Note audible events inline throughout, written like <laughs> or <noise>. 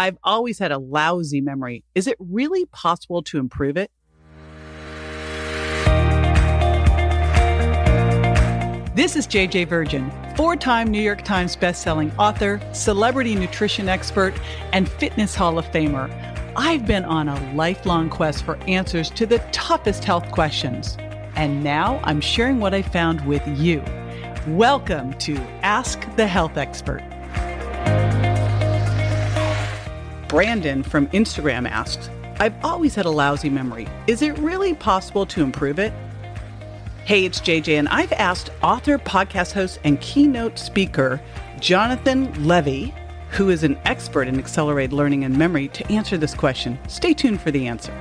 I've always had a lousy memory. Is it really possible to improve it? This is JJ Virgin, four time New York Times bestselling author, celebrity nutrition expert, and fitness Hall of Famer. I've been on a lifelong quest for answers to the toughest health questions. And now I'm sharing what I found with you. Welcome to Ask the Health Expert. Brandon from Instagram asks I've always had a lousy memory. Is it really possible to improve it? Hey, it's JJ, and I've asked author, podcast host, and keynote speaker Jonathan Levi, who is an expert in accelerated learning and memory, to answer this question. Stay tuned for the answer.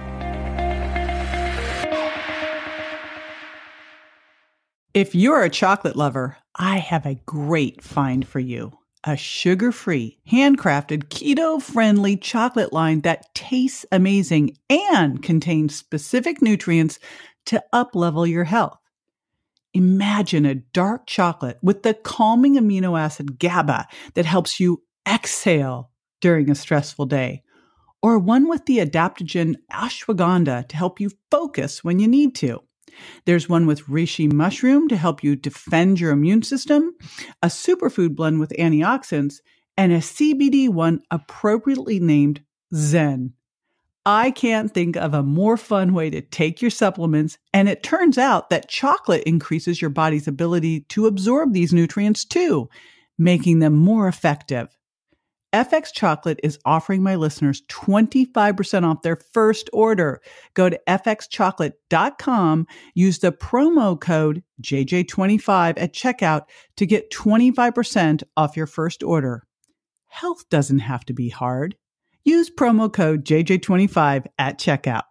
If you're a chocolate lover, I have a great find for you a sugar free, handcrafted, keto friendly chocolate line that tastes amazing and contains specific nutrients to uplevel your health. Imagine a dark chocolate with the calming amino acid GABA that helps you exhale during a stressful day, or one with the adaptogen ashwagandha to help you focus when you need to. There's one with reishi mushroom to help you defend your immune system, a superfood blend with antioxidants, and a CBD one appropriately named Zen. I can't think of a more fun way to take your supplements, and it turns out that chocolate increases your body's ability to absorb these nutrients too, making them more effective. FX Chocolate is offering my listeners 25% off their first order. Go to fxchocolate.com, use the promo code JJ25 at checkout to get 25% off your first order. Health doesn't have to be hard. Use promo code JJ25 at checkout.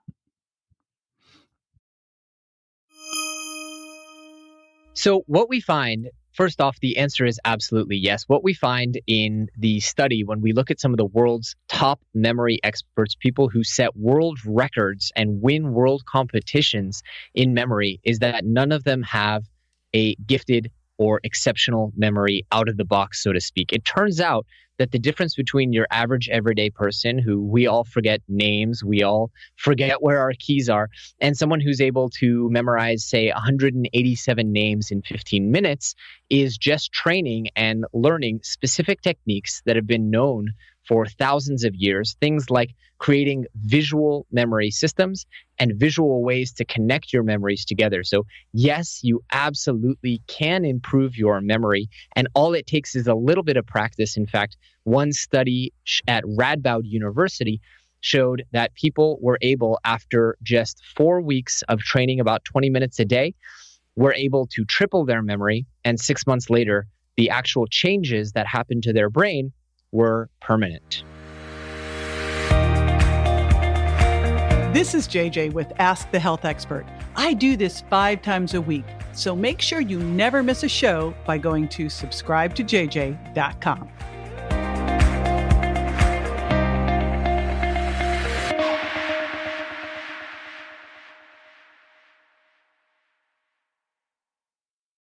So, what we find First off, the answer is absolutely yes. What we find in the study when we look at some of the world's top memory experts, people who set world records and win world competitions in memory, is that none of them have a gifted or exceptional memory out of the box, so to speak. It turns out that the difference between your average everyday person who we all forget names, we all forget <laughs> where our keys are, and someone who's able to memorize, say, 187 names in 15 minutes is just training and learning specific techniques that have been known for thousands of years, things like creating visual memory systems and visual ways to connect your memories together. So, yes, you absolutely can improve your memory. And all it takes is a little bit of practice. In fact, one study at Radboud University showed that people were able, after just four weeks of training about 20 minutes a day, were able to triple their memory. And six months later, the actual changes that happened to their brain were permanent. This is JJ with Ask the Health Expert. I do this five times a week, so make sure you never miss a show by going to subscribe to subscribetoJJ.com.